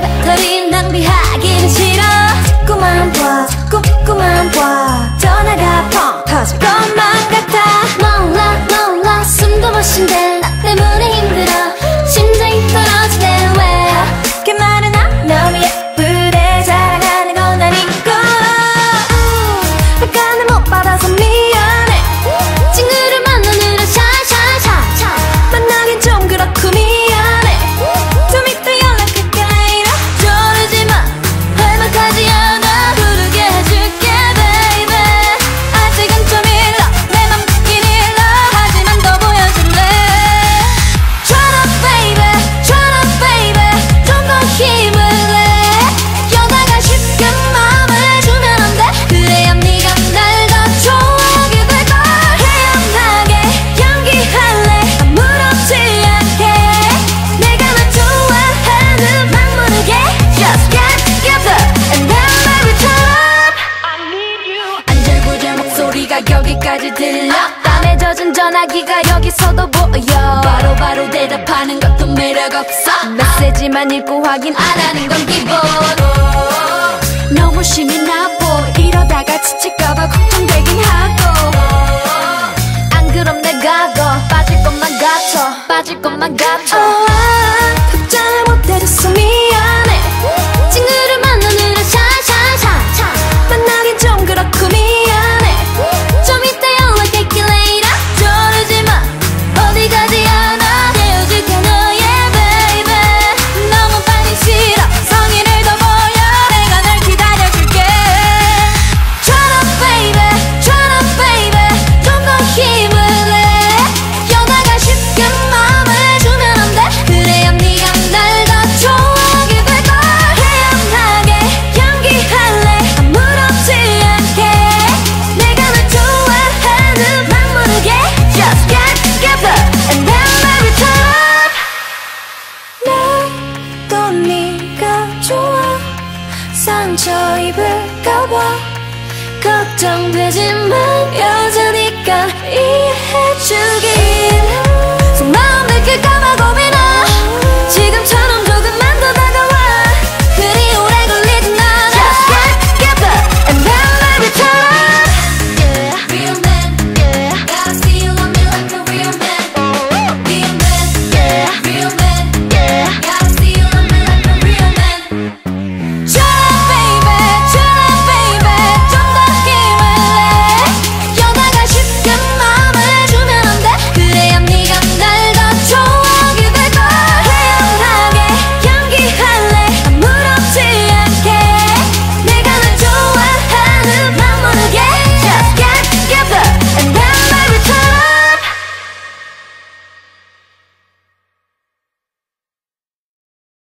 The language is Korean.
배터리 낭비하긴 싫어. 자꾸만 봐 자꾸 자꾸만 봐. 소리까지 들려. 땀에 젖은 전화기가 여기서도 보여. 바로바로 바로 대답하는 것도 매력 없어. 메시지만 읽고 확인 안 하는 건 기본 너무 심이 나보. 이러다가 지칠까봐 걱정되긴 하고. 안 그럼 내가 더 빠질 것만 같아. 빠질 것만 같아. oh, 걱정을 못해줬어 미. 상처 입을까봐 걱정되지만 여자니까 이해해주길